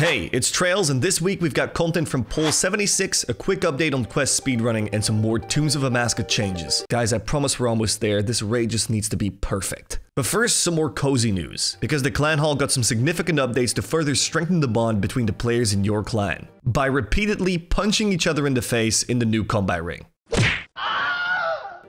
Hey, it's Trails, and this week we've got content from Poll 76, a quick update on quest speedrunning, and some more Tombs of Amascut changes. Guys, I promise we're almost there, this raid just needs to be perfect. But first, some more cozy news, because the clan hall got some significant updates to further strengthen the bond between the players in your clan, by repeatedly punching each other in the face in the new combat ring.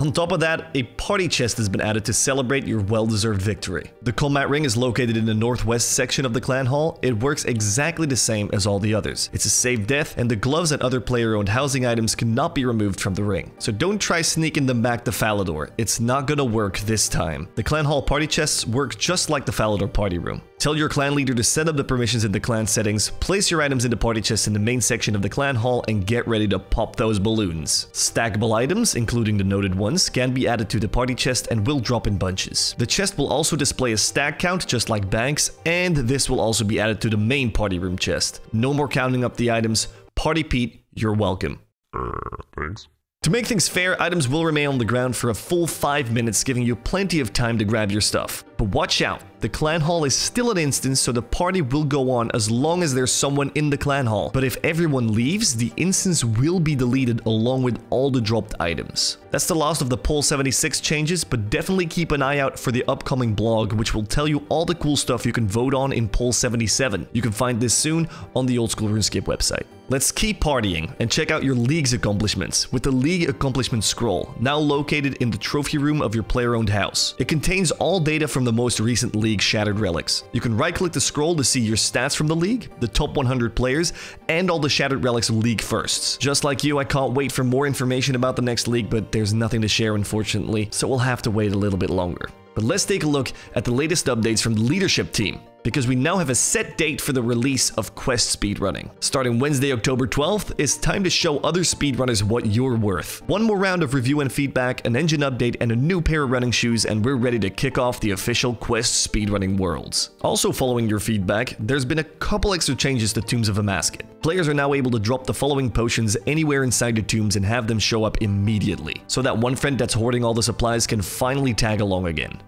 On top of that, a party chest has been added to celebrate your well-deserved victory. The combat ring is located in the northwest section of the clan hall. It works exactly the same as all the others. It's a safe death, and the gloves and other player-owned housing items cannot be removed from the ring. So don't try sneaking them back to Falador. It's not gonna work this time. The clan hall party chests work just like the Falador party room. Tell your clan leader to set up the permissions in the clan settings, place your items in the party chest in the main section of the clan hall, and get ready to pop those balloons. Stackable items, including the noted ones, can be added to the party chest and will drop in bunches. The chest will also display a stack count, just like banks, and this will also be added to the main party room chest. No more counting up the items. Party Pete, you're welcome. Uh, thanks. To make things fair, items will remain on the ground for a full 5 minutes, giving you plenty of time to grab your stuff. But watch out, the clan hall is still an instance, so the party will go on as long as there's someone in the clan hall. But if everyone leaves, the instance will be deleted along with all the dropped items. That's the last of the Poll 76 changes, but definitely keep an eye out for the upcoming blog, which will tell you all the cool stuff you can vote on in Poll 77. You can find this soon on the Old School RuneScape website. Let's keep partying and check out your league's accomplishments with the League Accomplishment Scroll, now located in the trophy room of your player-owned house. It contains all data from the most recent League Shattered Relics. You can right-click the scroll to see your stats from the League, the top 100 players, and all the Shattered Relics League firsts. Just like you, I can't wait for more information about the next League, but there's nothing to share unfortunately, so we'll have to wait a little bit longer. But let's take a look at the latest updates from the leadership team because we now have a set date for the release of Quest speedrunning. Starting Wednesday, October 12th, it's time to show other speedrunners what you're worth. One more round of review and feedback, an engine update, and a new pair of running shoes, and we're ready to kick off the official Quest speedrunning worlds. Also following your feedback, there's been a couple extra changes to Tombs of Amascut. Players are now able to drop the following potions anywhere inside the tombs and have them show up immediately, so that one friend that's hoarding all the supplies can finally tag along again.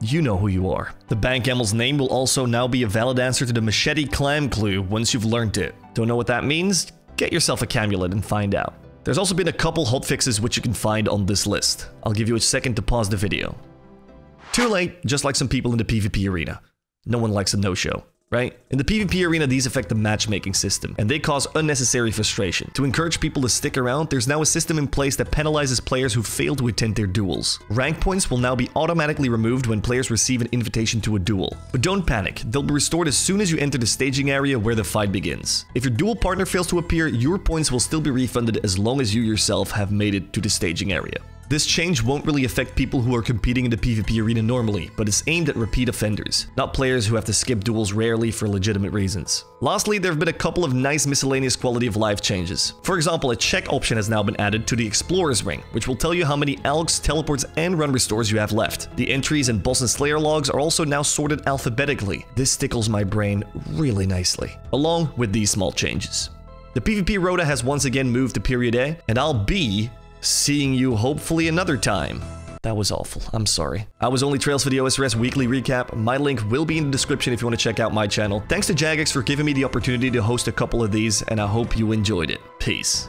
You know who you are. The bank camel's name will also now be a valid answer to the machete clam clue once you've learned it. Don't know what that means? Get yourself a camulet and find out. There's also been a couple hotfixes which you can find on this list. I'll give you a second to pause the video. Too late, just like some people in the PvP arena. No one likes a no-show right? In the PvP arena, these affect the matchmaking system, and they cause unnecessary frustration. To encourage people to stick around, there's now a system in place that penalizes players who fail to attend their duels. Rank points will now be automatically removed when players receive an invitation to a duel. But don't panic, they'll be restored as soon as you enter the staging area where the fight begins. If your duel partner fails to appear, your points will still be refunded as long as you yourself have made it to the staging area. This change won't really affect people who are competing in the PvP arena normally, but it's aimed at repeat offenders, not players who have to skip duels rarely for legitimate reasons. Lastly, there have been a couple of nice miscellaneous quality of life changes. For example, a check option has now been added to the Explorer's Ring, which will tell you how many alchs, teleports, and run restores you have left. The entries and boss and slayer logs are also now sorted alphabetically. This tickles my brain really nicely, along with these small changes. The PvP Rota has once again moved to Period A, and I'll be seeing you hopefully another time. That was awful. I'm sorry. I was OnlyTrails for the OSRS weekly recap. My link will be in the description if you want to check out my channel. Thanks to Jagex for giving me the opportunity to host a couple of these, and I hope you enjoyed it. Peace.